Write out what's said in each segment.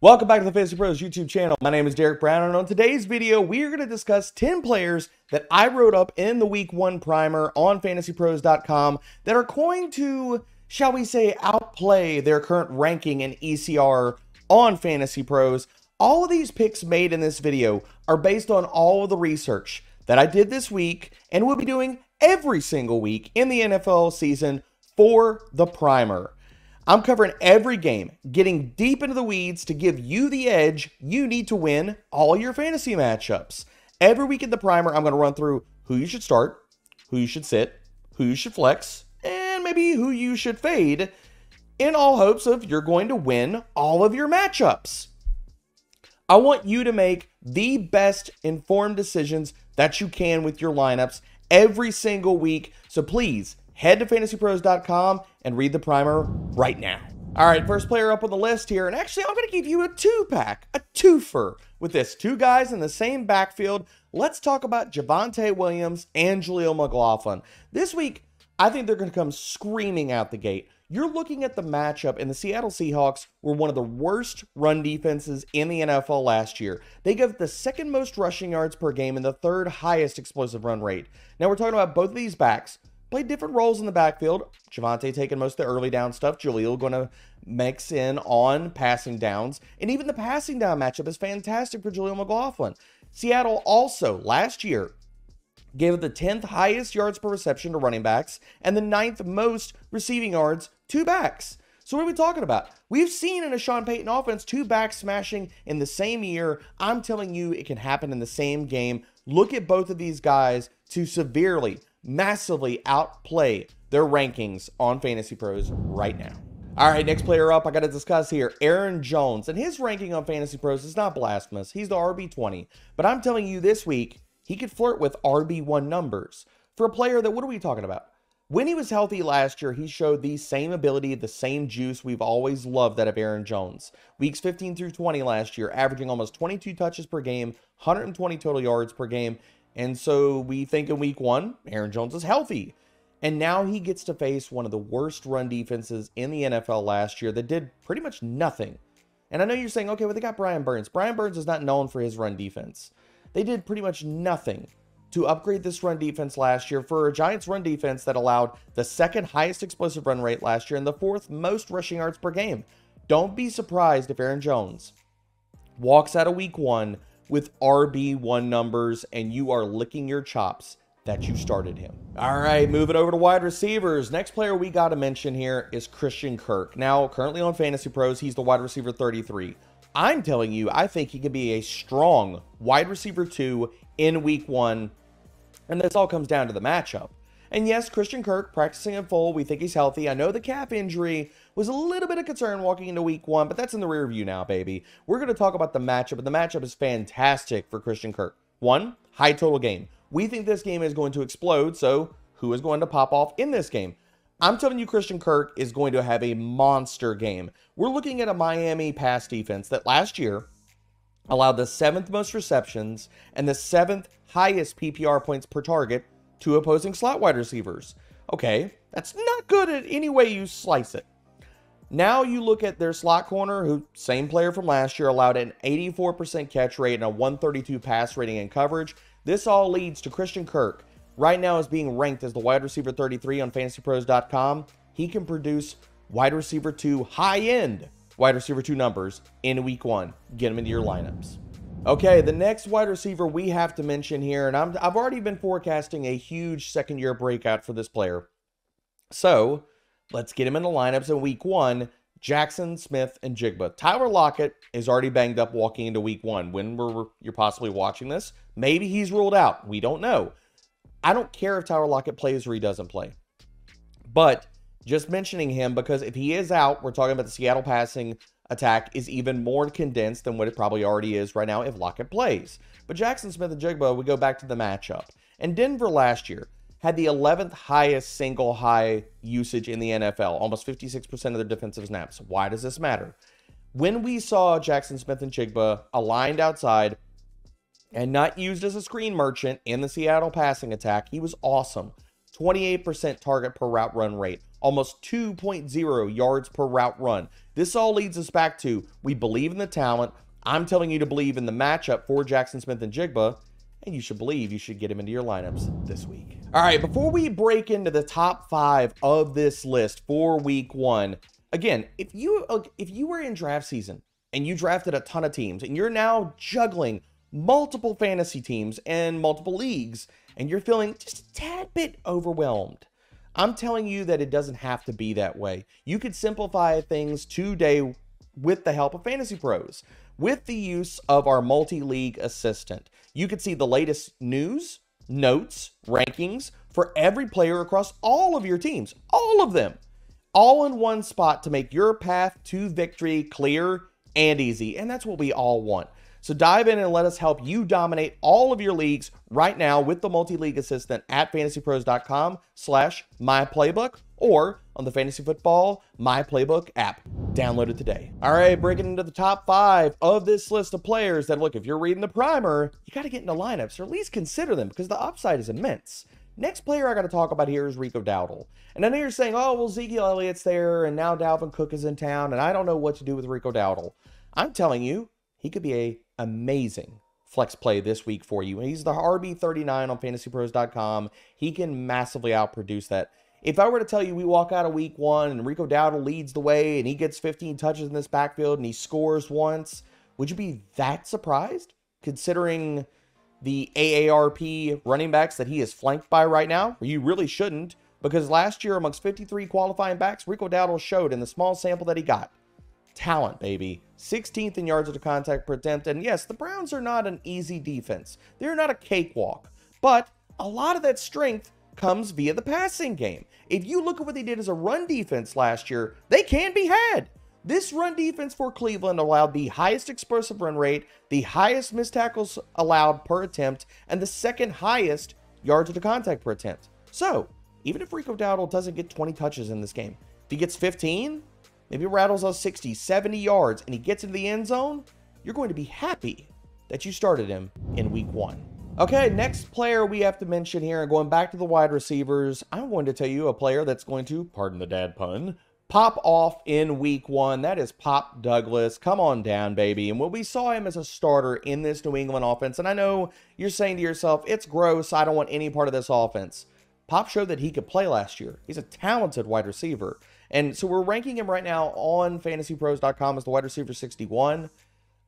Welcome back to the Fantasy Pros YouTube channel. My name is Derek Brown, and on today's video, we are going to discuss 10 players that I wrote up in the Week 1 primer on fantasypros.com that are going to, shall we say, outplay their current ranking in ECR on Fantasy Pros. All of these picks made in this video are based on all of the research that I did this week and will be doing every single week in the NFL season for the primer. I'm covering every game, getting deep into the weeds to give you the edge you need to win all your fantasy matchups. Every week in the primer, I'm going to run through who you should start, who you should sit, who you should flex, and maybe who you should fade in all hopes of you're going to win all of your matchups. I want you to make the best informed decisions that you can with your lineups every single week. So please head to fantasypros.com and read the primer right now. All right, first player up on the list here. And actually, I'm going to give you a two pack, a twofer with this. Two guys in the same backfield. Let's talk about Javonte Williams and Jaleel McLaughlin. This week, I think they're going to come screaming out the gate. You're looking at the matchup, and the Seattle Seahawks were one of the worst run defenses in the NFL last year. They gave the second most rushing yards per game and the third highest explosive run rate. Now, we're talking about both of these backs played different roles in the backfield. Javonte taking most of the early down stuff. Jaleel going to mix in on passing downs. And even the passing down matchup is fantastic for Jaleel McLaughlin. Seattle also last year gave the 10th highest yards per reception to running backs and the ninth most receiving yards to backs. So what are we talking about? We've seen in a Sean Payton offense two backs smashing in the same year. I'm telling you it can happen in the same game. Look at both of these guys to severely massively outplay their rankings on Fantasy Pros right now. All right, next player up, I got to discuss here Aaron Jones. And his ranking on Fantasy Pros is not blasphemous. He's the RB20. But I'm telling you this week, he could flirt with RB1 numbers. For a player that, what are we talking about? When he was healthy last year, he showed the same ability, the same juice we've always loved out of Aaron Jones. Weeks 15 through 20 last year, averaging almost 22 touches per game, 120 total yards per game, and so we think in week one, Aaron Jones is healthy. And now he gets to face one of the worst run defenses in the NFL last year that did pretty much nothing. And I know you're saying, okay, well, they got Brian Burns. Brian Burns is not known for his run defense. They did pretty much nothing to upgrade this run defense last year for a Giants run defense that allowed the second highest explosive run rate last year and the fourth most rushing yards per game. Don't be surprised if Aaron Jones walks out of week one with RB1 numbers and you are licking your chops that you started him. All right, moving over to wide receivers. Next player we got to mention here is Christian Kirk. Now, currently on Fantasy Pros, he's the wide receiver 33. I'm telling you, I think he could be a strong wide receiver 2 in week 1. And this all comes down to the matchup. And yes, Christian Kirk practicing in full. We think he's healthy. I know the calf injury was a little bit of concern walking into week one, but that's in the rear view now, baby. We're going to talk about the matchup, and the matchup is fantastic for Christian Kirk. One, high total game. We think this game is going to explode, so who is going to pop off in this game? I'm telling you, Christian Kirk is going to have a monster game. We're looking at a Miami pass defense that last year allowed the seventh most receptions and the seventh highest PPR points per target to opposing slot wide receivers. Okay, that's not good at any way you slice it. Now you look at their slot corner, who same player from last year, allowed an 84% catch rate and a 132 pass rating in coverage. This all leads to Christian Kirk. Right now is being ranked as the wide receiver 33 on fantasypros.com. He can produce wide receiver 2 high end wide receiver 2 numbers in week 1. Get him into your lineups. Okay, the next wide receiver we have to mention here, and i have already been forecasting a huge second year breakout for this player. So let's get him in the lineups in week one. Jackson Smith-Njigba. Tyler Lockett is already banged up walking into week one. When we're, you're possibly watching this, maybe he's ruled out. We don't know. I don't care if Tyler Lockett plays or he doesn't play. But just mentioning him because if he is out, we're talking about the Seattle passing attack is even more condensed than what it probably already is right now if Lockett plays. But Jackson Smith-Njigba, we go back to the matchup. And Denver last year had the 11th highest single high usage in the NFL, almost 56% of their defensive snaps. Why does this matter? When we saw Jackson Smith-Njigba aligned outside and not used as a screen merchant in the Seattle passing attack, he was awesome. 28% target per route run rate, almost 2.0 yards per route run. This all leads us back to we believe in the talent. I'm telling you to believe in the matchup for Jackson Smith-Njigba, and you should believe you should get him into your lineups this week. All right, before we break into the top five of this list for week one, again, if you if you were in draft season and you drafted a ton of teams and you're now juggling multiple fantasy teams and multiple leagues and you're feeling just a tad bit overwhelmed, I'm telling you that it doesn't have to be that way. You could simplify things today with the help of Fantasy Pros. With the use of our multi league assistant, you could see the latest news, notes, rankings for every player across all of your teams, all of them, all in one spot to make your path to victory clear and easy. And that's what we all want. So dive in and let us help you dominate all of your leagues right now with the multi-league assistant at fantasypros.com slash myplaybook or on the Fantasy Football My Playbook app. Download it today. All right, breaking into the top five of this list of players that, look, if you're reading the primer, you got to get into lineups or at least consider them because the upside is immense. Next player I got to talk about here is Rico Dowdle. And I know you're saying, oh, well, Ezekiel Elliott's there, and now Dalvin Cook is in town, and I don't know what to do with Rico Dowdle. I'm telling you, he could be a amazing flex play this week for you. He's the RB39 on fantasypros.com. He can massively outproduce that. If I were to tell you we walk out of week one and Rico Dowdle leads the way and he gets 15 touches in this backfield and he scores once, would you be that surprised considering the AARP running backs that he is flanked by right now? You really shouldn't because last year amongst 53 qualifying backs, Rico Dowdle showed in the small sample that he got talent, baby. 16th in yards of the contact per attempt. And yes, the Browns are not an easy defense. They're not a cakewalk. But a lot of that strength comes via the passing game. If you look at what they did as a run defense last year, they can be had. This run defense for Cleveland allowed the highest explosive run rate, the highest missed tackles allowed per attempt, and the second highest yards of the contact per attempt. So, even if Rico Dowdle doesn't get 20 touches in this game, if he gets 15, maybe rattles us 60, 70 yards, and he gets into the end zone, you're going to be happy that you started him in week one. Okay, next player we have to mention here, and going back to the wide receivers, I'm going to tell you a player that's going to, pardon the dad pun, pop off in week one. That is Pop Douglas. Come on down, baby. And when we saw him as a starter in this New England offense, and I know you're saying to yourself, it's gross. I don't want any part of this offense. Pop showed that he could play last year. He's a talented wide receiver. And so we're ranking him right now on fantasypros.com as the wide receiver 61.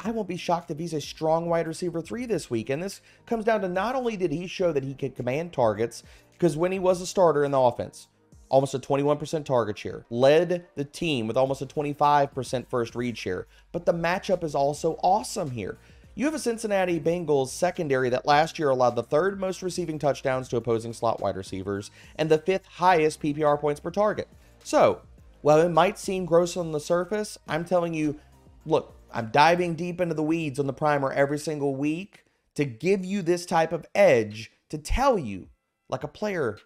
I won't be shocked if he's a strong wide receiver three this week. And this comes down to not only did he show that he could command targets, because when he was a starter in the offense, almost a 21% target share, led the team with almost a 25% first read share. But the matchup is also awesome here. You have a Cincinnati Bengals secondary that last year allowed the third most receiving touchdowns to opposing slot wide receivers and the fifth highest PPR points per target. So, while it might seem gross on the surface, I'm telling you, look, I'm diving deep into the weeds on the primer every single week to give you this type of edge to tell you, like a player,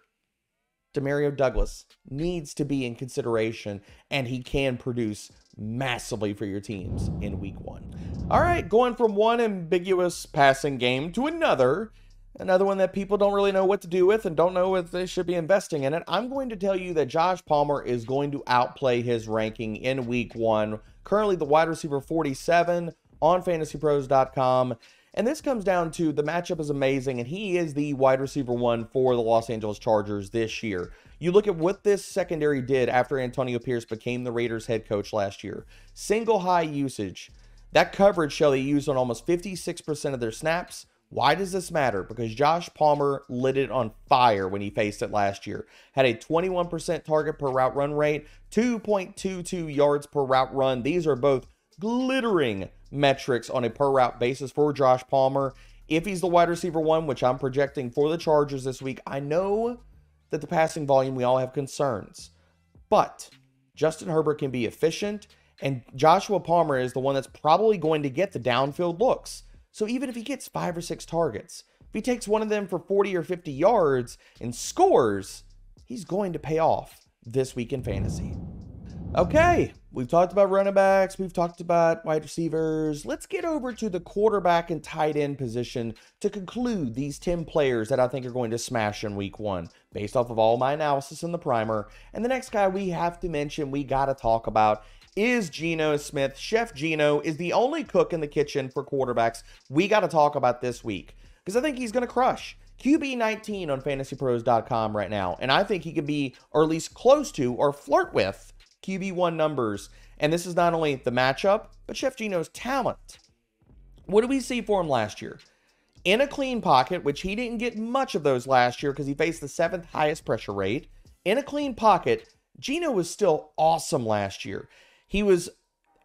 DeMario Douglas needs to be in consideration and he can produce massively for your teams in week one. All right, going from one ambiguous passing game to another Another one that people don't really know what to do with and don't know if they should be investing in it. I'm going to tell you that Josh Palmer is going to outplay his ranking in week one. Currently, the wide receiver 47 on fantasypros.com. And this comes down to the matchup is amazing, and he is the wide receiver one for the Los Angeles Chargers this year. You look at what this secondary did after Antonio Pierce became the Raiders head coach last year. Single high usage. That coverage shall they used on almost 56% of their snaps. Why does this matter? Because Josh Palmer lit it on fire when he faced it last year. Had a 21% target per route run rate, 2.22 yards per route run. These are both glittering metrics on a per route basis for Josh Palmer. If he's the wide receiver one, which I'm projecting for the Chargers this week, I know that the passing volume, we all have concerns. But Justin Herbert can be efficient, and Joshua Palmer is the one that's probably going to get the downfield looks. So even if he gets five or six targets, if he takes one of them for 40 or 50 yards and scores, he's going to pay off this week in fantasy. Okay, We've talked about running backs. We've talked about wide receivers. Let's get over to the quarterback and tight end position to conclude these 10 players that I think are going to smash in week one, based off of all my analysis in the primer. And the next guy we have to mention, we got to talk about, is Geno Smith. Chef Geno is the only cook in the kitchen for quarterbacks we got to talk about this week because I think he's going to crush. QB 19 on fantasypros.com right now. And I think he could be, or at least close to, or flirt with QB1 numbers. And this is not only the matchup, but Chef Geno's talent. What did we see for him last year? In a clean pocket, which he didn't get much of those last year because he faced the seventh highest pressure rate. In a clean pocket, Geno was still awesome last year. He was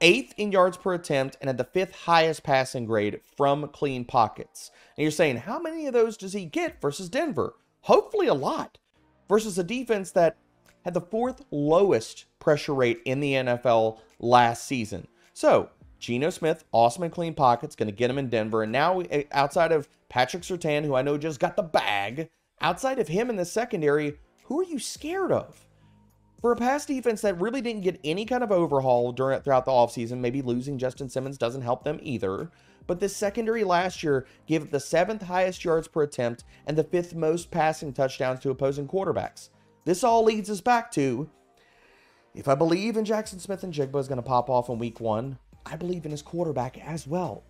eighth in yards per attempt and had the fifth highest passing grade from clean pockets. And you're saying, how many of those does he get versus Denver? Hopefully a lot. Versus a defense that had the fourth lowest pressure rate in the NFL last season. So, Geno Smith, awesome and clean pockets, going to get him in Denver. And now, eh, outside of Patrick Surtain, who I know just got the bag, outside of him in the secondary, who are you scared of? For a pass defense that really didn't get any kind of overhaul during throughout the offseason, maybe losing Justin Simmons doesn't help them either. But this secondary last year gave it the seventh highest yards per attempt and the fifth most passing touchdowns to opposing quarterbacks. This all leads us back to if I believe in Jackson Smith-Njigba is going to pop off in week one, I believe in his quarterback as well.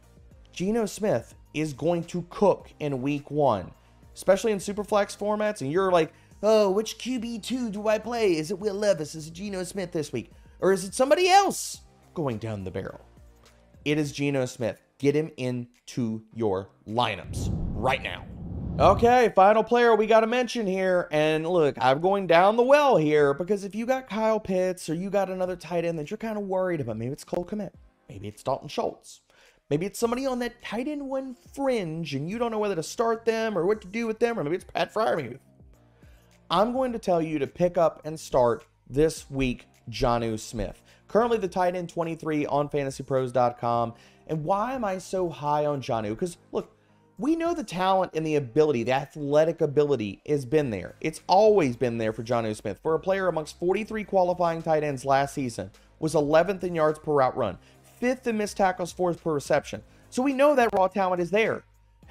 Geno Smith is going to cook in week one, especially in superflex formats. And you're like, oh, which QB2 do I play? Is it Will Levis? Is it Geno Smith this week? Or is it somebody else going down the barrel? It is Geno Smith. Get him into your lineups right now. Okay, final player we got to mention here. And look, I'm going down the well here because if you got Kyle Pitts or you got another tight end that you're kind of worried about, maybe it's Cole Kmet, maybe it's Dalton Schultz, maybe it's somebody on that tight end one fringe and you don't know whether to start them or what to do with them, or maybe it's Pat Freiermuth. I'm going to tell you to pick up and start this week Jonnu Smith. Currently the tight end 23 on fantasypros.com. And why am I so high on Jonnu? Because look, we know the talent and the ability, the athletic ability has been there. It's always been there for Jonnu Smith. For a player amongst 43 qualifying tight ends last season, was 11th in yards per route run, 5th in missed tackles, 4th per reception. So we know that raw talent is there.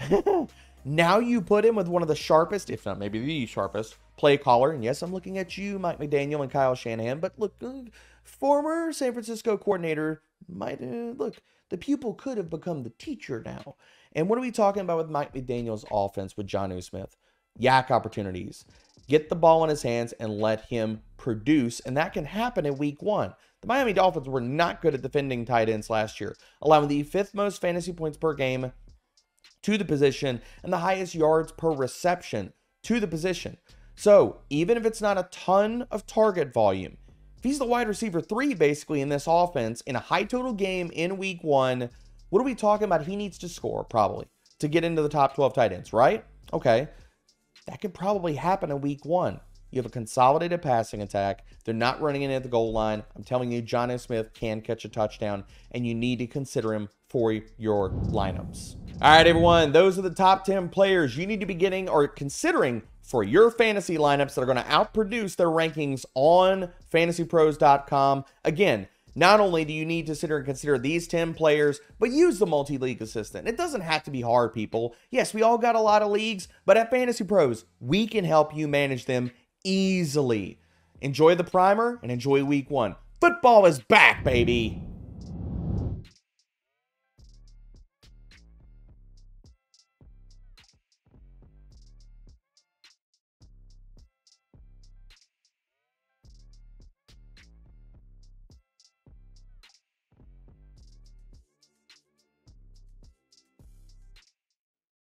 now you put him with one of the sharpest, if not maybe the sharpest, play caller. And yes, I'm looking at you, Mike McDaniel and Kyle Shanahan. But look, uh, former San Francisco coordinator might uh, look. The pupil could have become the teacher now. And what are we talking about with Mike McDaniel's offense with Jonnu Smith? YAC opportunities. Get the ball in his hands and let him produce. And that can happen in week one. The Miami Dolphins were not good at defending tight ends last year, allowing the fifth most fantasy points per game to the position and the highest yards per reception to the position. So even if it's not a ton of target volume, if he's the wide receiver three basically in this offense in a high total game in week one, what are we talking about? He needs to score, probably, to get into the top 12 tight ends, right? Okay. That could probably happen in week one. You have a consolidated passing attack. They're not running in at the goal line. I'm telling you, Jonnu Smith can catch a touchdown, and you need to consider him for your lineups. All right, everyone, those are the top 10 players you need to be getting or considering for your fantasy lineups that are going to outproduce their rankings on fantasypros.com. Again, not only do you need to sit and consider these 10 players, but use the multi-league assistant. It doesn't have to be hard, people. Yes, we all got a lot of leagues, but at Fantasy Pros, we can help you manage them easily. Enjoy the primer and enjoy week one. Football is back, baby.